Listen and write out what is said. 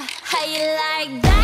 how you like that?